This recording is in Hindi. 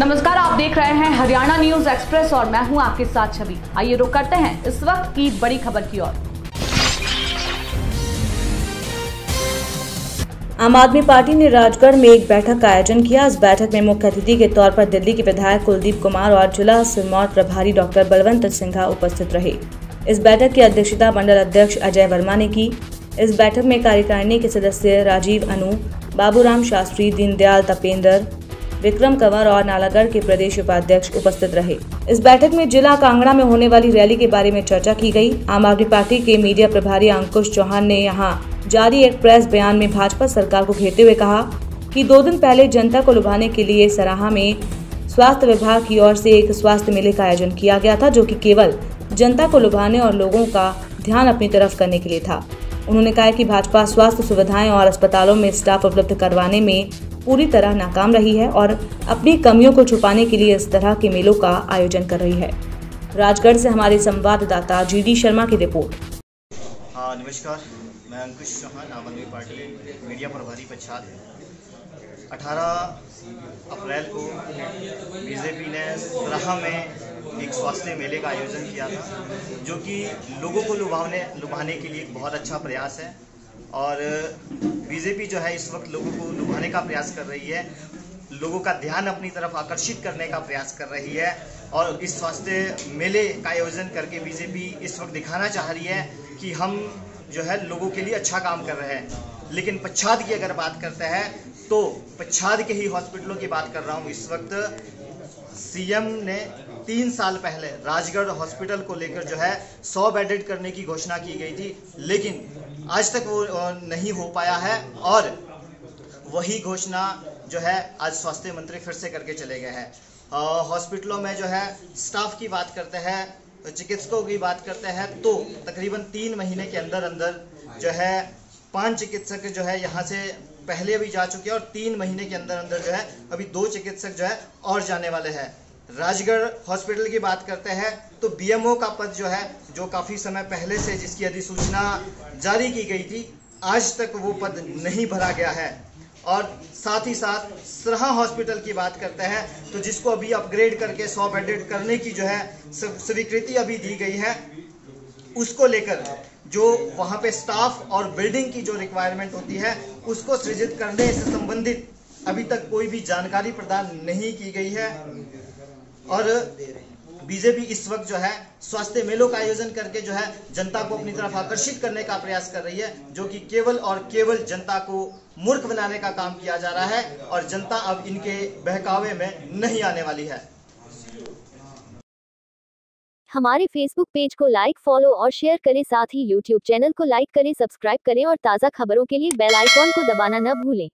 नमस्कार, आप देख रहे हैं हरियाणा न्यूज़ एक्सप्रेस और मैं हूँ आपके साथ छवि। आइए रुक करते हैं इस वक्त की बड़ी खबर की ओर। आम आदमी पार्टी ने राजगढ़ में एक बैठक का आयोजन किया। इस बैठक में मुख्य अतिथि के तौर पर दिल्ली के विधायक कुलदीप कुमार और जिला सिरमौर प्रभारी डॉक्टर बलवंत सिंघा उपस्थित रहे। इस बैठक की अध्यक्षता मंडल अध्यक्ष अजय वर्मा ने की। इस बैठक में कार्यकारिणी के सदस्य राजीव अनु, बाबूराम शास्त्री, दीनदयाल तपेंद्र विक्रम कंवर और नालागढ़ के प्रदेश उपाध्यक्ष उपस्थित रहे। इस बैठक में जिला कांगड़ा में होने वाली रैली के बारे में चर्चा की गई। आम आदमी पार्टी के मीडिया प्रभारी अंकुश चौहान ने यहाँ जारी एक प्रेस बयान में भाजपा सरकार को घेरते हुए कहा कि दो दिन पहले जनता को लुभाने के लिए सराहा में स्वास्थ्य विभाग की ओर से एक स्वास्थ्य मेले का आयोजन किया गया था, जो कि केवल जनता को लुभाने और लोगों का ध्यान अपनी तरफ़ करने के लिए था। उन्होंने कहा कि भाजपा स्वास्थ्य सुविधाएँ और अस्पतालों में स्टाफ उपलब्ध करवाने में पूरी तरह नाकाम रही है और अपनी कमियों को छुपाने के लिए इस तरह के मेलों का आयोजन कर रही है। राजगढ़ से हमारे संवाददाता जी डी शर्मा की रिपोर्ट। हाँ नमस्कार। मैं अंकुश चौहान, आम आदमी पार्टी मीडिया प्रभारी पच्छाद 18 अप्रैल को बीजेपी ने सराहा में एक स्वास्थ्य मेले का आयोजन किया था, जो कि लोगों को लुभाने लुभाने के लिए एक बहुत अच्छा प्रयास है। और बीजेपी जो है इस वक्त लोगों को लुभाने का प्रयास कर रही है। लोगों का ध्यान अपनी तरफ़ आकर्षित करने का प्रयास कर रही है और इस स्वास्थ्य मेले का आयोजन करके बीजेपी इस वक्त दिखाना चाह रही है कि हम जो है लोगों के लिए अच्छा काम कर रहे हैं। लेकिन पच्छाद की अगर बात करते हैं तो पच्छाद के ही हॉस्पिटलों की बात कर रहा हूँ इस वक्त। सीएम ने तीन साल पहले राजगढ़ हॉस्पिटल को लेकर जो है सौ बेडेड करने की घोषणा की गई थी, लेकिन आज तक वो नहीं हो पाया है और वही घोषणा जो है आज स्वास्थ्य मंत्री फिर से करके चले गए हैं। हॉस्पिटलों में जो है स्टाफ की बात करते हैं, चिकित्सकों की बात करते हैं तो तकरीबन तीन महीने के अंदर अंदर जो है पाँच चिकित्सक जो है यहाँ से पहले भी जा चुके हैं और तीन महीने के अंदर अंदर जो है अभी दो चिकित्सक जो है और जाने वाले हैं। राजगढ़ हॉस्पिटल की बात करते हैं तो बीएमओ का पद जो है, जो काफ़ी समय पहले से जिसकी अधिसूचना जारी की गई थी, आज तक वो पद नहीं भरा गया है। और साथ ही साथ सरहा हॉस्पिटल की बात करते हैं तो जिसको अभी अपग्रेड करके सौ बेडेड करने की जो है स्वीकृति अभी दी गई है, उसको लेकर जो वहाँ पे स्टाफ और बिल्डिंग की जो रिक्वायरमेंट होती है, उसको सृजित करने से संबंधित अभी तक कोई भी जानकारी प्रदान नहीं की गई है। और बीजेपी इस वक्त जो है स्वास्थ्य मेलों का आयोजन करके जो है जनता को अपनी तरफ़ आकर्षित करने का प्रयास कर रही है जो कि केवल और केवल जनता को मूर्ख बनाने का काम किया जा रहा है और जनता अब इनके बहकावे में नहीं आने वाली है। हमारे फेसबुक पेज को लाइक फॉलो और शेयर करें। साथ ही यूट्यूब चैनल को लाइक करें सब्सक्राइब करें और ताज़ा खबरों के लिए बेल आइकॉन को दबाना न भूलें।